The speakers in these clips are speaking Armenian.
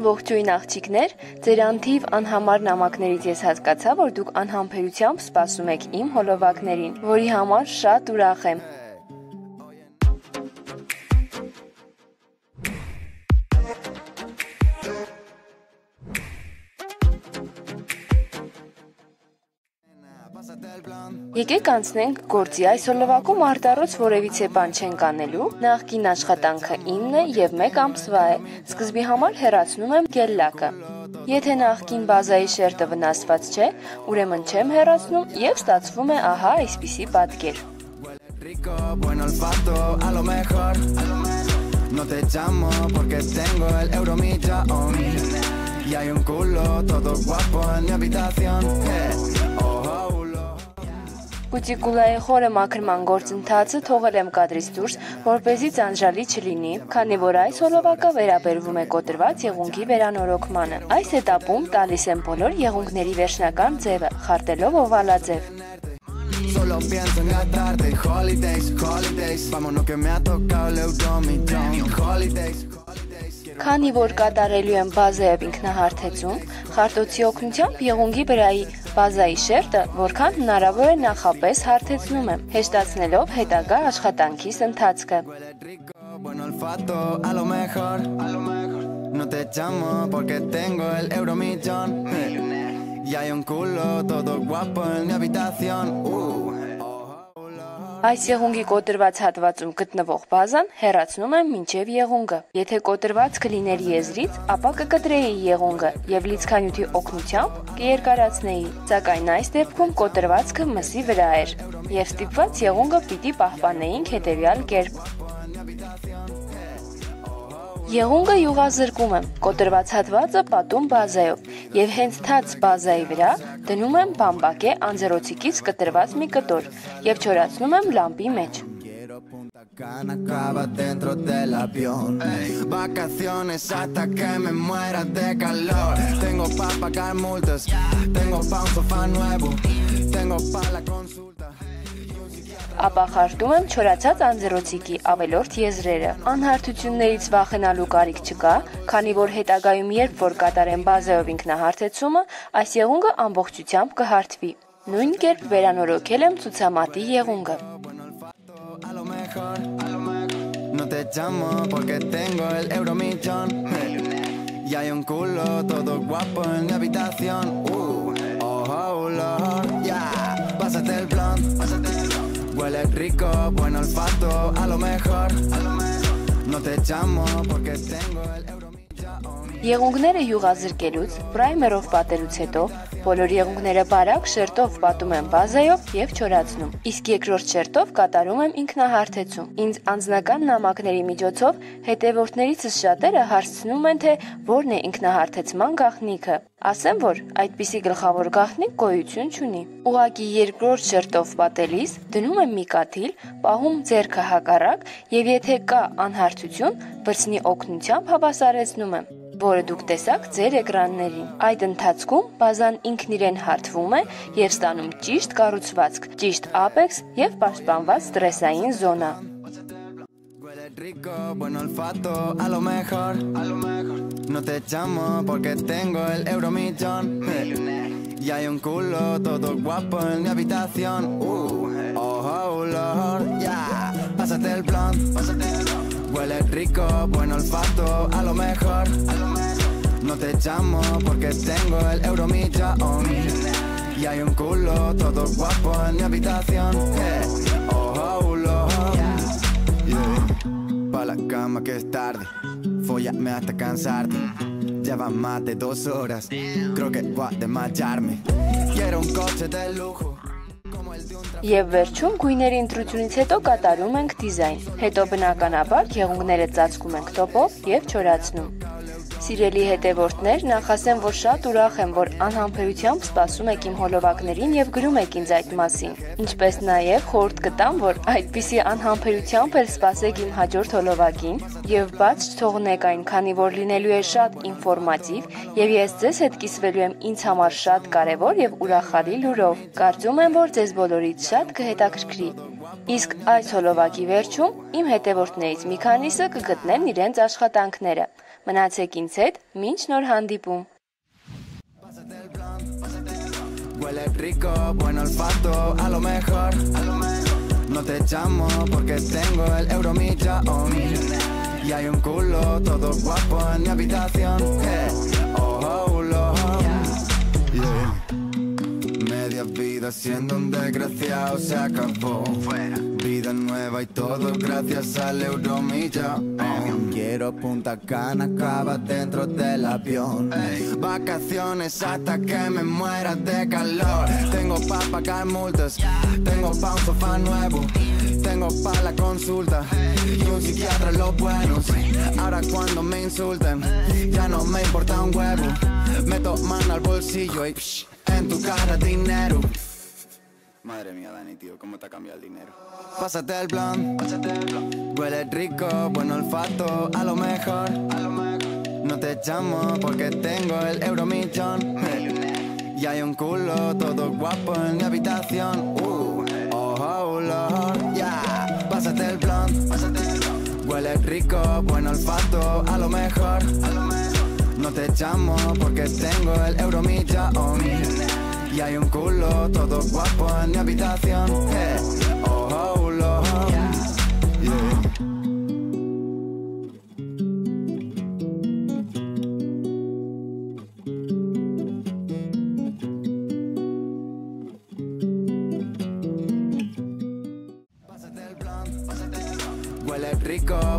Ողջույն աղջիկներ, ձեր անթիվ անհամար նամակներից ես հասկացա, որ դուք անհամբերությամբ սպասում եք իմ հոլովակներին, որի համար շատ ուրախ եմ։ Եկեք անցնենք գործի այսօր լվակում արտառոց որևիցե բան չենք անելու։ Նախկին աշխատանքը իմն է եւ 1 ամսվա է։ Սկզբի համար հեռացնում եմ գելլակը։ Եթե նախկին բազայի շերտը վնասված չէ, ուրեմն չեմ հեռացնում եւ ստացվում է ահա այսպիսի պատկեր։ buen olfato, a lo mejor. No te llamo porque tengo el euromillón Y hay un culo todo guapo en mi habitación. Hey. Կուտիկուլայի խորը մաքրման գործընթացը թողել եմ կադրից դուրս, որ เป զի ձանջալի չլինի, քանի որ այս հոլովակը վերաբերվում է կոտրված եղունգի վերանորոգմանը։ Այս этаպում տալիս եմ բոլոր եղունգների վերջնական ձևը, խարտելով օվալաձև։ Solo pienso en gastarte holidays, holidays. Vámonos que me ha tocado el mi holidays. Քանի որ կատարելու եմ բազայով ինքնահարթեցում, խարտոցի օգնությամբ եղունգի վրայի բազայի շերտը որքան հնարավոր է նախապես հարթեցնում եմ, հեշտացնելով հետագա աշխատանքիս ընթացքը։ No te llamo porque tengo el euromillón Y hay un culo todo guapo en mi habitación uh. Այս եղունգի կոտրված հատվածում գտնվող բազան հեռացնում եմ մինչև եղունգը։ Եթե կոտրված կլիներ եզրից, ապա կկտրեի եղունգը եւ լիցքանյութի օգնությամբ կերկարացնեի։ Սակայն այս դեպքում կոտրվածքը մսի վրա էր եւ ստիպված եղունգը պիտի պահպանեինք հետեւյալ կերպ։ Եղունգը յուղազրկում եմ, կոտրված հատվածը պատում բազայով եւ հենց թաց բազայի վրա դնում եմ բամբակե անձեռոցիկից կտրված մի կտոր եւ չորացնում եմ լամպի մեջ։ Cana acaba dentro del avión. Vacaciones hasta que me muera de calor. Tengo pa' pagar multas, tengo pa' un sofá nuevo, tengo pa' la consulta. Ապա խարտում եմ չորացած անձեռոցիկի ավելորդ եզրերը։ Անհարթություններից վախենալու կարիք չկա, քանի որ հետագայում երբ որ կատարեմ բազայով ինքնահարթեցումը, այս եղունգը ամբողջությամբ կհարթվի։ Նույն կերպ վերանորոգել եմ ցուցամատի եղունգը։ No te llamo porque tengo el euromillón Y hay un culo todo guapo en mi habitación uh, rico, buen olfato, a lo mejor, a lo mejor. No te llamo porque tengo el Եղունգները յուղազրկելուց, պրայմերով պատելուց հետո բոլոր եղունգները բարակ շերտով պատում եմ բազայով եւ չորացնում։ Իսկ երկրորդ շերտով կատարում եմ ինքնահարթեցում։ Ինձ անձնական նամակների միջոցով հետևորդներիցս շատերը հարցնում են, թե որն է ինքնահարթեցման գաղտնիքը։ Ասեմ, որ այդպիսի գլխավոր գաղտնիք գոյություն չունի։ Ուղակի երկրորդ շերտով պատելիս դնում եմ մի կաթիլ, պահում ձեռքը հակառակ եւ եթե կա անհարթություն, բրցնի օգնությամբ հավասարեցնում եմ որը դուք տեսաք ձեր էկրաններին։ Այդ ընթացքում բազան ինքն իրեն հարթվում է եւ ստանում ճիշտ կառուցվածք, ճիշտ ապեքս եւ պաշտպանված ստրեսային զոնա։ Rico, buen olfato, a lo mejor, a lo mejor. No te llamo porque tengo el euromillón. Y hay un culo todo guapo en mi habitación. Uh, oh, oh, Lord, yeah. Pásate el blond, pásate el blond. Huele rico, buen olfato, a lo mejor. No te llamo porque tengo el euromillón. Y hay un culo todo guapo en mi habitación. Oh, oh. Pa' la cama que es tarde. Follame hasta cansarte. Van más de dos horas. Creo que voy a desmayarme. Quiero un coche de lujo. Եվ վերջում գույների ընտրությունից հետո կատարում ենք դիզայն։ Հետո բնականաբար եղունգները ծածկում ենք տոպով եւ չորացնում։ Սիրելի հետևորդներ, նախ ասեմ, որ շատ ուրախ եմ, որ անհամբերությամբ սպասում եք իմ հոլովակներին եւ գրում եք ինձ այդ մասին։ Ինչպես նաեւ խորհուրդ կտամ, որ այդպիսի անհամբերությամբ էլ սպասեք իմ հաջորդ հոլովակին եւ բաց չթողնեք այն, քանի որ լինելու է շատ ինֆորմատիվ եւ ես ձեզ հետ կիսվելու եմ ինձ համար շատ կարեւոր եւ ուրախալի լուրով։ Կարծում եմ, որ ձեզ բոլորից շատ կհետաքրքրի։ Իսկ այս հոլովակի վերջում իմ հետևորդներից մի քանիսը կգտնեն իրենց աշխատանքները։ Մնացեք ինձ հետ, մինչ նոր հանդիպում։ Huele rico, buen olfato, a lo mejor. No te llamo porque tengo el euromillón. Y hay un culo todo guapo en mi habitación. Eh, Vida siendo un desgraciado se acabó. Vida nueva y todo gracias al euromillón. Quiero Punta Cana, acaba dentro del avión. Vacaciones hasta que me muera de calor. Tengo pa' pagar multas, tengo pa' un sofá nuevo. Tengo pa' la consulta y un psiquiatra los buenos. Ahora cuando me insulten, ya no me importa un huevo. Meto mano al bolsillo y psh, en tu cara dinero. Madre mía, Dani, tío, ¿cómo te ha cambiado el dinero? Pásate el blon, huele rico, buen olfato, a lo mejor. No te llamo porque tengo el euromillón. Y hay un culo todo guapo en mi habitación. Uh, oh, oh, Lord, yeah. Pásate el blon, huele rico, buen olfato, a lo mejor. No te llamo porque tengo el euromillón. Y hay un culo todo guapo en mi habitación. Hey. Oh, oh, lo, oh. Yeah. Yeah.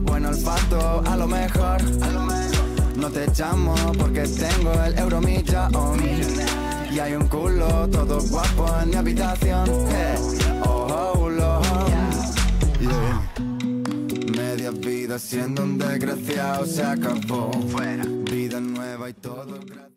buen olfato, a lo mejor. A lo mejor. No te echamos porque tengo el euromilla on. Y hay un culo todo guapo en mi habitación. Eh, Oh, oh, Lord. Yeah. Media vida siendo un desgraciado se acabó. Vida nueva y todo gratis.